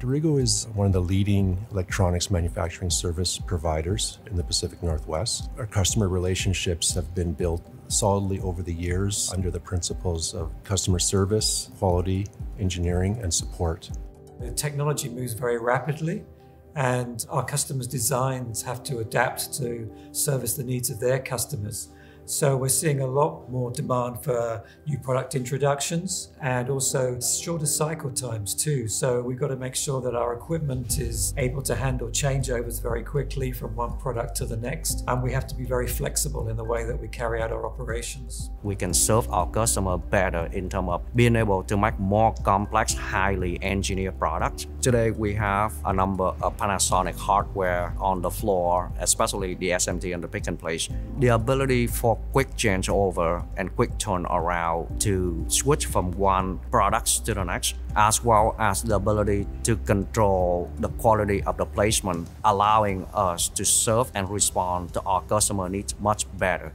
Dorigo is one of the leading electronics manufacturing service providers in the Pacific Northwest. Our customer relationships have been built solidly over the years under the principles of customer service, quality, engineering, and support. The technology moves very rapidly and our customers' designs have to adapt to service the needs of their customers. So we're seeing a lot more demand for new product introductions and also shorter cycle times too. So we've got to make sure that our equipment is able to handle changeovers very quickly from one product to the next. And we have to be very flexible in the way that we carry out our operations. We can serve our customer better in terms of being able to make more complex, highly engineered products. Today we have a number of Panasonic hardware on the floor, especially the SMT and the pick and place. The ability for quick changeover and quick turnaround to switch from one product to the next, as well as the ability to control the quality of the placement, allowing us to serve and respond to our customer needs much better.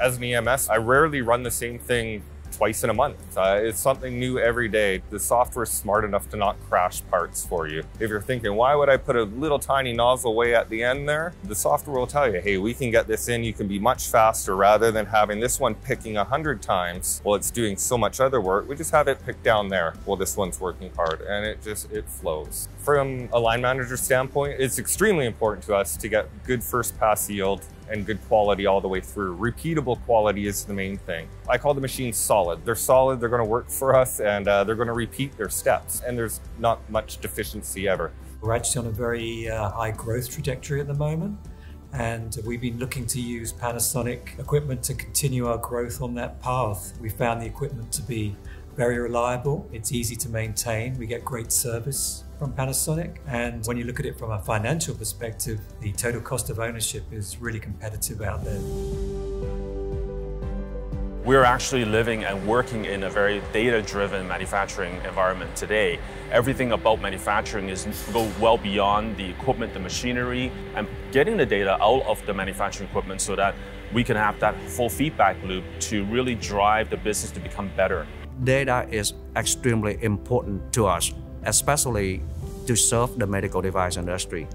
As an EMS, I rarely run the same thing twice in a month. Uh, it's something new every day. The software is smart enough to not crash parts for you. If you're thinking, why would I put a little tiny nozzle way at the end there? The software will tell you, hey, we can get this in. You can be much faster rather than having this one picking a hundred times while it's doing so much other work. We just have it picked down there while this one's working hard and it just, it flows. From a line manager standpoint, it's extremely important to us to get good first pass yield and good quality all the way through. Repeatable quality is the main thing. I call the machines solid. They're solid, they're gonna work for us, and uh, they're gonna repeat their steps, and there's not much deficiency ever. We're actually on a very uh, high growth trajectory at the moment, and we've been looking to use Panasonic equipment to continue our growth on that path. We found the equipment to be very reliable, it's easy to maintain, we get great service, from Panasonic. And when you look at it from a financial perspective, the total cost of ownership is really competitive out there. We're actually living and working in a very data-driven manufacturing environment today. Everything about manufacturing is go well beyond the equipment, the machinery, and getting the data out of the manufacturing equipment so that we can have that full feedback loop to really drive the business to become better. Data is extremely important to us especially to serve the medical device industry.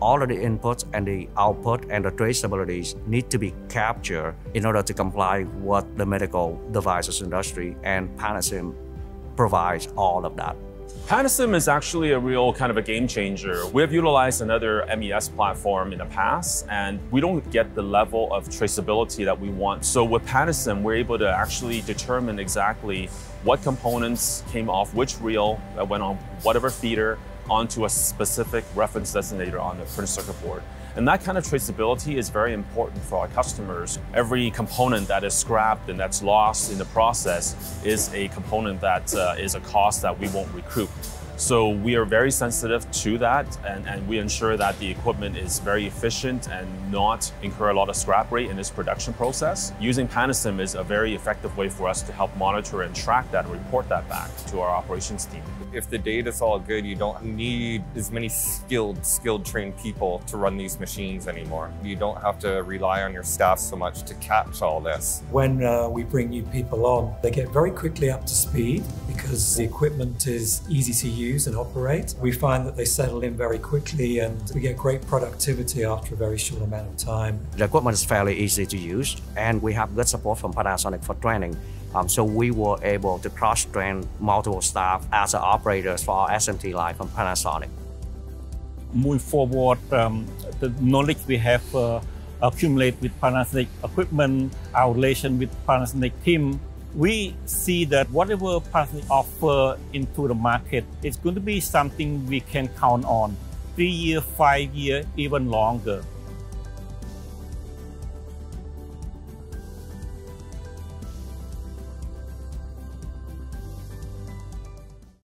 All of the inputs and the output and the traceabilities need to be captured in order to comply with the medical devices industry, and PanaCIM provides all of that. PanaCIM is actually a real kind of a game changer. We have utilized another MES platform in the past, and we don't get the level of traceability that we want. So with PanaCIM, we're able to actually determine exactly what components came off which reel that went on whatever feeder onto a specific reference designator on the printed circuit board. And that kind of traceability is very important for our customers. Every component that is scrapped and that's lost in the process is a component that uh, is a cost that we won't recoup. So we are very sensitive to that and, and we ensure that the equipment is very efficient and not incur a lot of scrap rate in this production process. Using PanaCIM is a very effective way for us to help monitor and track that and report that back to our operations team. If the data's all good, you don't need as many skilled, skilled trained people to run these machines anymore. You don't have to rely on your staff so much to catch all this. When uh, we bring new people on, they get very quickly up to speed because the equipment is easy to use use and operate. We find that they settle in very quickly and we get great productivity after a very short amount of time. The equipment is fairly easy to use and we have good support from Panasonic for training. Um, so we were able to cross-train multiple staff as operators for our SMT line from Panasonic. Moving forward, um, the knowledge we have uh, accumulated with Panasonic equipment, our relation with Panasonic team we see that whatever Panasonic offer into the market is going to be something we can count on three year, five year, even longer.